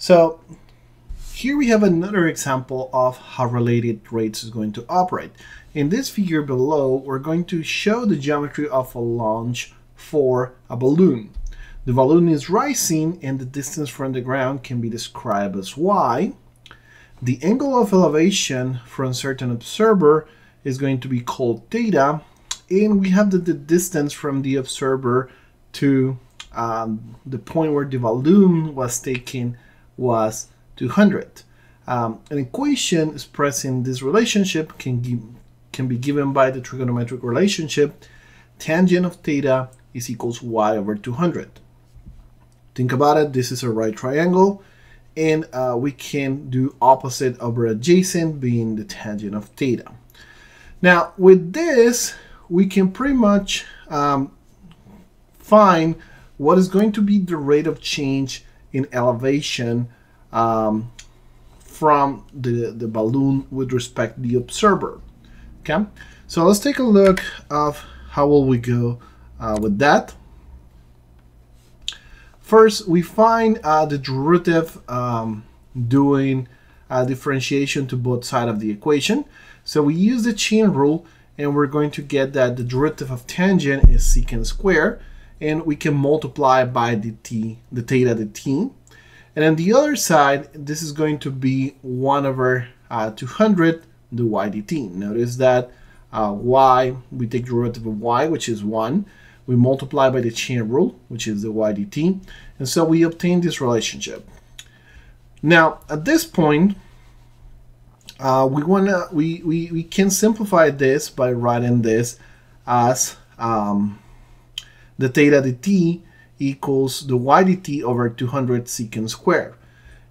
So here we have another example of how related rates is going to operate. In this figure below, we're going to show the geometry of a launch for a balloon. The balloon is rising and the distance from the ground can be described as y. The angle of elevation from a certain observer is going to be called theta and we have that the distance from the observer to um, the point where the balloon was taken was 200. Um, an equation expressing this relationship can, give, can be given by the trigonometric relationship tangent of theta is equals y over 200. Think about it, this is a right triangle, and uh, we can do opposite over adjacent being the tangent of theta. Now, with this, we can pretty much um, find what is going to be the rate of change in elevation um, from the, the balloon with respect to the observer. Okay, so let's take a look of how will we go uh, with that. First, we find uh, the derivative um, doing uh, differentiation to both sides of the equation. So we use the chain rule and we're going to get that the derivative of tangent is secant square and we can multiply by the t, the theta the t. And on the other side, this is going to be 1 over uh, 200 the y dt. Notice that uh, y, we take the derivative of y, which is 1. We multiply by the chain rule, which is the y dt. And so we obtain this relationship. Now, at this point, uh, we wanna we, we we can simplify this by writing this as um, the theta dt equals the y dt over 200 secant squared.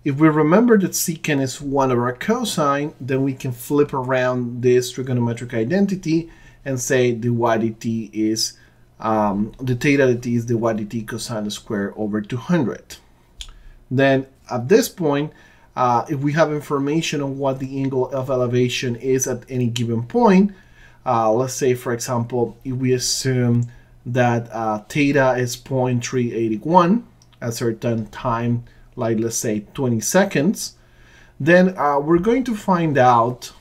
If we remember that secant is 1 over cosine, then we can flip around this trigonometric identity and say the y dt is um, the theta dt is the y dt cosine squared over 200. Then at this point, uh, if we have information on what the angle of elevation is at any given point, uh, let's say, for example, if we assume that uh, theta is 0.381 at a certain time, like let's say 20 seconds, then uh, we're going to find out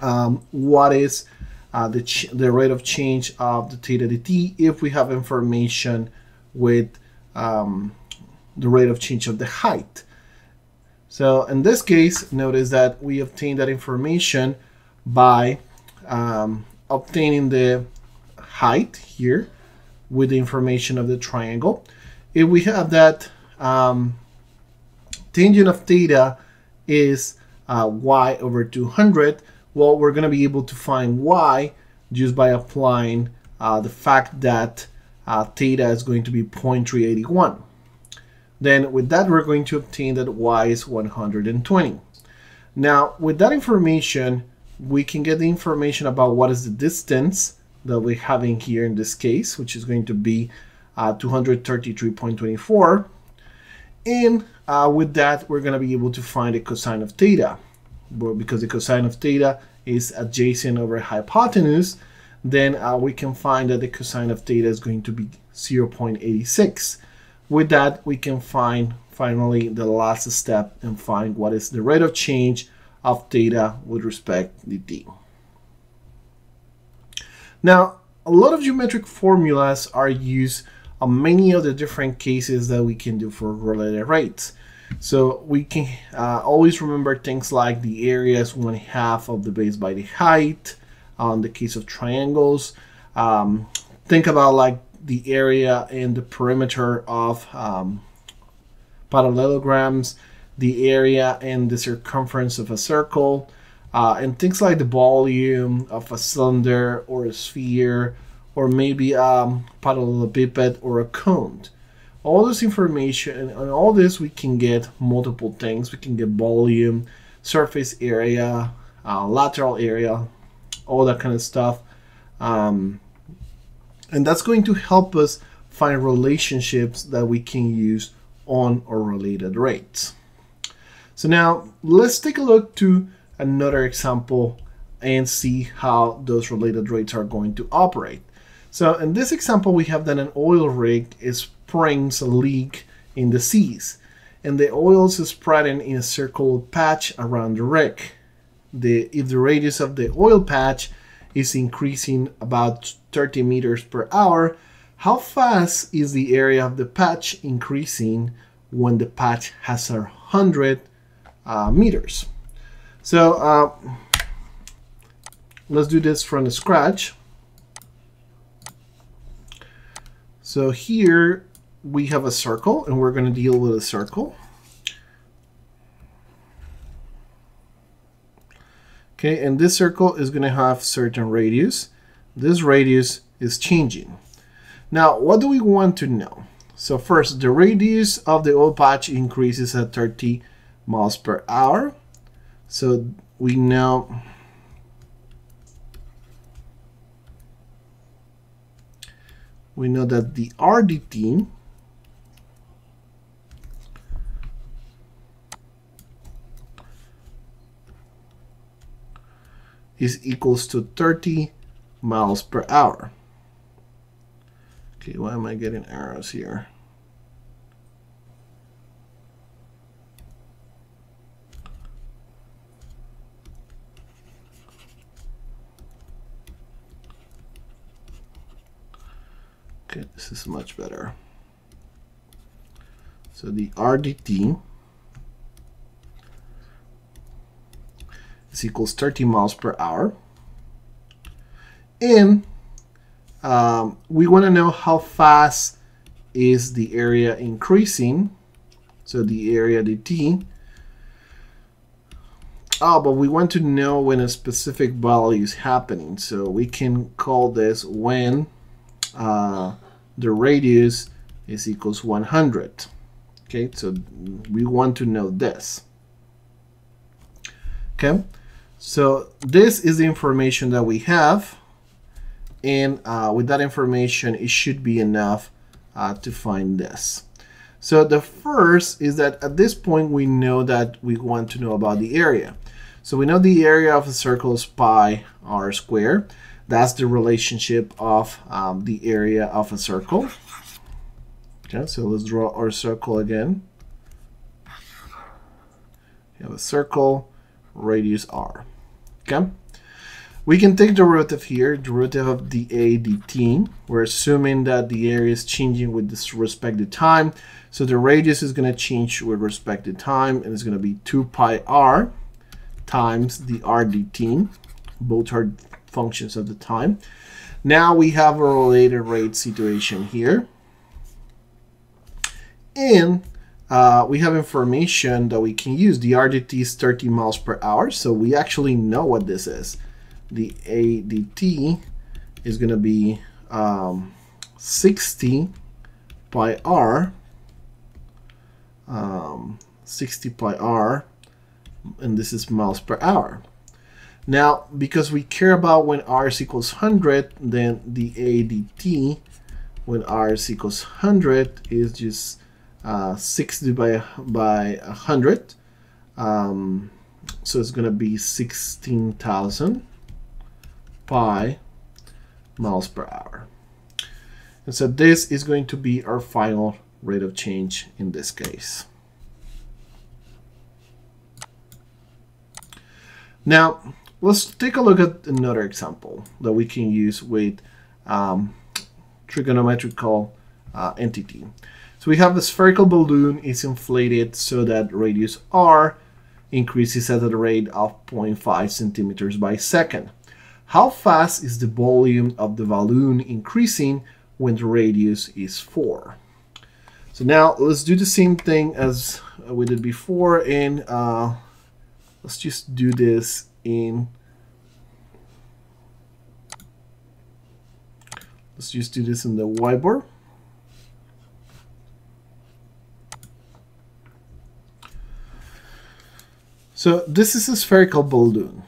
um, what is uh, the, the rate of change of the theta dt if we have information with um, the rate of change of the height. So in this case, notice that we obtain that information by um, obtaining the height here with the information of the triangle. If we have that um, tangent of theta is uh, y over 200, well, we're going to be able to find y just by applying uh, the fact that uh, theta is going to be 0.381. Then with that, we're going to obtain that y is 120. Now, with that information, we can get the information about what is the distance that we're having here in this case, which is going to be uh, 233.24. And uh, with that, we're going to be able to find the cosine of theta. Because the cosine of theta is adjacent over hypotenuse, then uh, we can find that the cosine of theta is going to be 0.86. With that, we can find finally the last step and find what is the rate of change of theta with respect to d. Now, a lot of geometric formulas are used on many of the different cases that we can do for related rates. So we can uh, always remember things like the area is one half of the base by the height. On the case of triangles, um, think about like the area and the perimeter of um, parallelograms, the area and the circumference of a circle, uh, and things like the volume of a cylinder or a sphere, or maybe a um, parallelepiped or a cone. All this information and all this we can get multiple things. We can get volume, surface area, uh, lateral area, all that kind of stuff. Um, and that's going to help us find relationships that we can use on or related rates. So now let's take a look to another example and see how those related rates are going to operate. So in this example, we have that an oil rig is springs a leak in the seas. and the oils is spreading in a circle patch around the rig. The, if the radius of the oil patch is increasing about 30 meters per hour, how fast is the area of the patch increasing when the patch has a 100 uh, meters? So uh, let's do this from scratch. So here we have a circle and we're going to deal with a circle. Okay, and this circle is going to have certain radius. This radius is changing. Now, what do we want to know? So first, the radius of the oil patch increases at 30 miles per hour. So we know we know that the RDT is equals to 30 miles per hour. Okay, why am I getting arrows here? Okay, this is much better. So the RDT is equals 30 miles per hour. And um, we want to know how fast is the area increasing. So the area dt. Oh, but we want to know when a specific value is happening. So we can call this when uh, the radius is equals 100. Okay, so we want to know this. Okay, so this is the information that we have. And uh, with that information, it should be enough uh, to find this. So the first is that at this point, we know that we want to know about the area. So we know the area of a circle is pi r squared. That's the relationship of um, the area of a circle. Okay, so let's draw our circle again. We have a circle, radius r. Okay. We can take derivative here, derivative of dA dt. We're assuming that the area is changing with respect to time. So the radius is going to change with respect to time, and it's going to be 2 pi r times the r dt. Both are functions of the time. Now we have a related rate situation here. And uh, we have information that we can use. The RDT is 30 miles per hour, so we actually know what this is. The ADT is going to be um, 60 pi r, um, 60 pi r, and this is miles per hour. Now, because we care about when r is equals 100, then the ADT when r is equals 100 is just uh, 60 by, by 100. Um, so it's going to be 16,000 pi miles per hour. And so this is going to be our final rate of change in this case. Now, let's take a look at another example that we can use with um, trigonometrical uh, entity. So we have a spherical balloon is inflated so that radius r increases at the rate of 0.5 centimeters by second. How fast is the volume of the balloon increasing when the radius is 4? So now let's do the same thing as we did before and uh, let's just do this in. Let's just do this in the whiteboard. So this is a spherical balloon.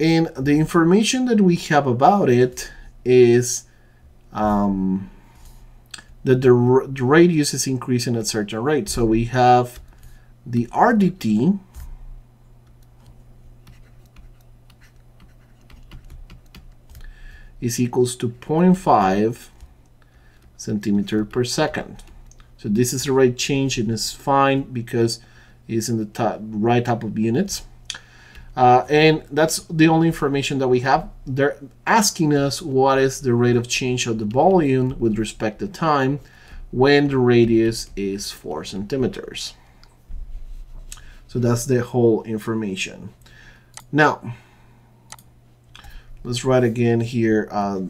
And the information that we have about it is um, that the, the radius is increasing at certain rate. So we have the RDT is equals to 0.5 centimeter per second. So this is the rate change and it's fine because it's in the top, right type of units. Uh, and that's the only information that we have. They're asking us what is the rate of change of the volume with respect to time when the radius is 4 centimeters. So that's the whole information. Now, let's write again here uh,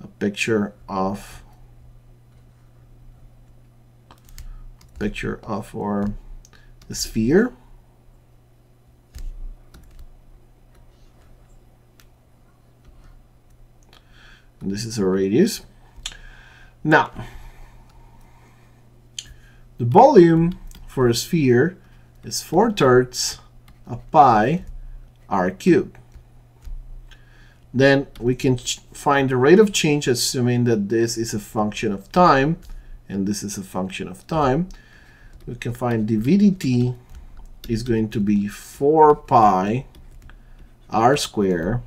a picture of picture of our sphere. And this is a radius. Now, the volume for a sphere is 4 thirds of pi r cubed. Then we can find the rate of change assuming that this is a function of time and this is a function of time. We can find dv dt is going to be 4 pi r square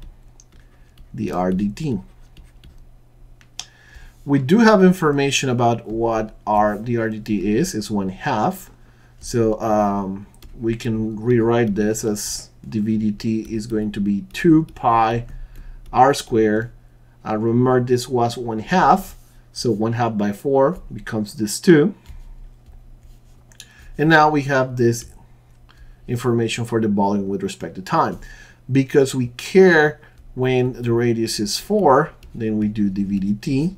dr dt we do have information about what our DRDT is. It's one half. So um, we can rewrite this as dVdt is going to be 2 pi r square. Uh, remember this was one half. So one half by 4 becomes this 2. And now we have this information for the volume with respect to time. Because we care when the radius is 4, then we do dVdt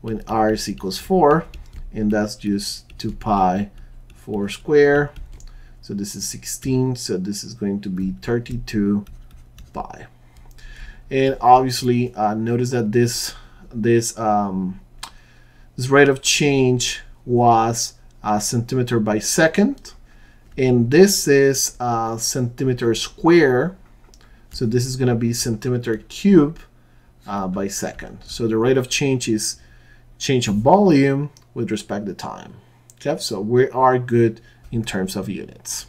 when r is equals 4 and that's just 2 pi 4 square so this is 16 so this is going to be 32 pi and obviously uh, notice that this this um, this rate of change was a centimeter by second and this is a centimeter square so this is going to be centimeter cube uh, by second so the rate of change is change of volume with respect to time. Okay, so we are good in terms of units.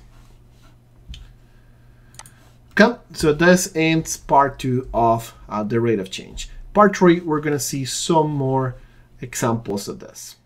Okay, so this ends part two of uh, the rate of change. Part three, we're going to see some more examples of this.